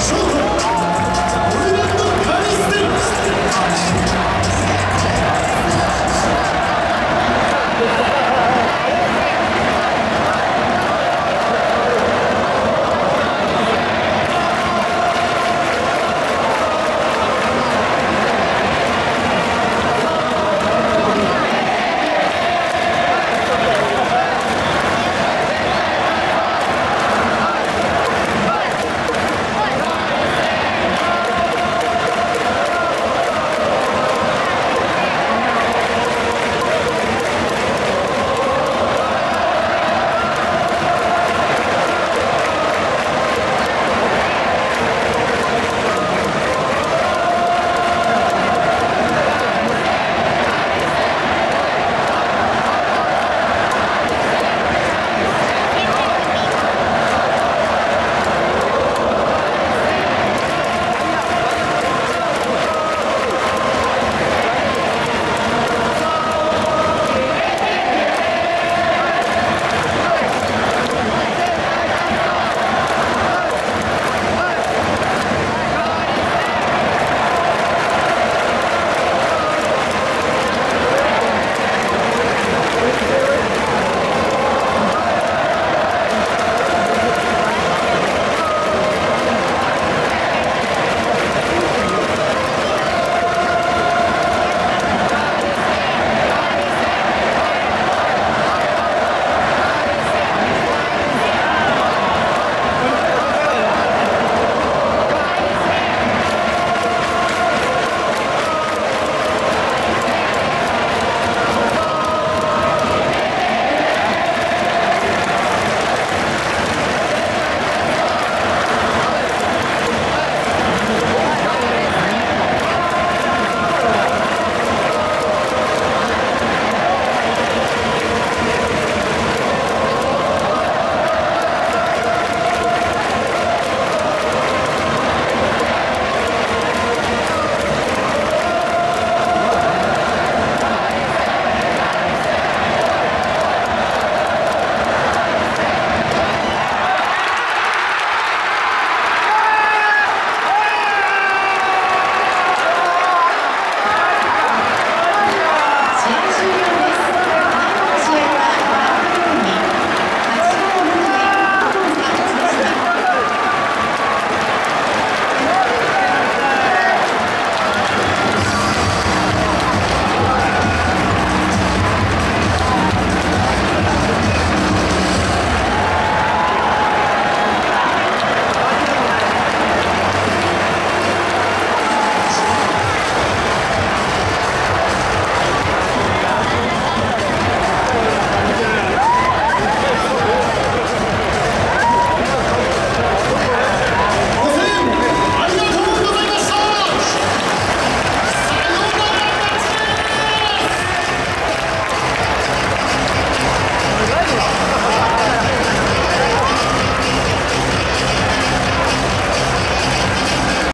children